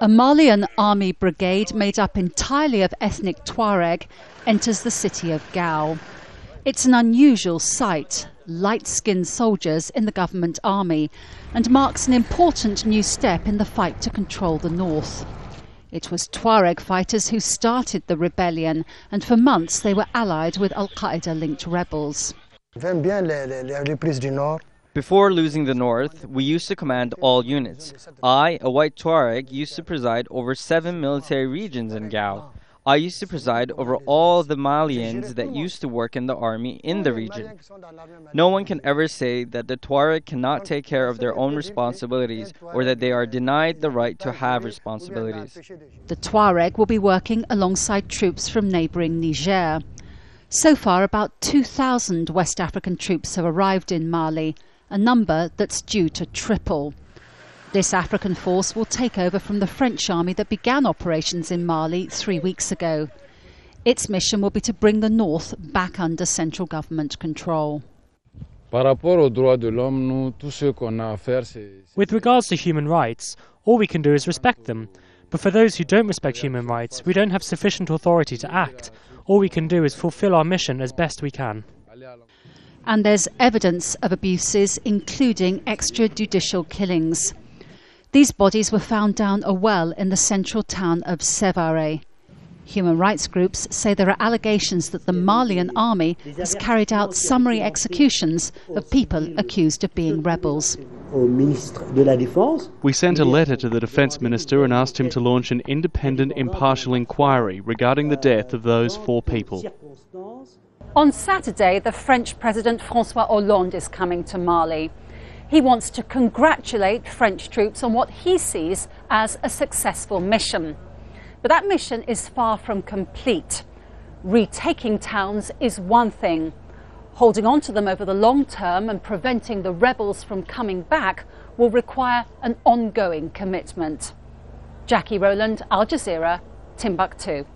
A Malian army brigade made up entirely of ethnic Tuareg enters the city of Gao. It's an unusual sight, light skinned soldiers in the government army, and marks an important new step in the fight to control the north. It was Tuareg fighters who started the rebellion, and for months they were allied with Al Qaeda linked rebels. Before losing the north, we used to command all units. I, a white Tuareg, used to preside over seven military regions in Gao. I used to preside over all the Malians that used to work in the army in the region. No one can ever say that the Tuareg cannot take care of their own responsibilities or that they are denied the right to have responsibilities. The Tuareg will be working alongside troops from neighbouring Niger. So far, about 2,000 West African troops have arrived in Mali, a number that's due to triple. This African force will take over from the French army that began operations in Mali three weeks ago. Its mission will be to bring the north back under central government control. With regards to human rights, all we can do is respect them. But for those who don't respect human rights, we don't have sufficient authority to act. All we can do is fulfill our mission as best we can. And there's evidence of abuses, including extrajudicial killings. These bodies were found down a well in the central town of Sevare. Human rights groups say there are allegations that the Malian army has carried out summary executions of people accused of being rebels. We sent a letter to the Defence Minister and asked him to launch an independent, impartial inquiry regarding the death of those four people. On Saturday, the French President Francois Hollande is coming to Mali. He wants to congratulate French troops on what he sees as a successful mission. But that mission is far from complete. Retaking towns is one thing. Holding on to them over the long term and preventing the rebels from coming back will require an ongoing commitment. Jacky Rowland, Al Jazeera, Timbuktu.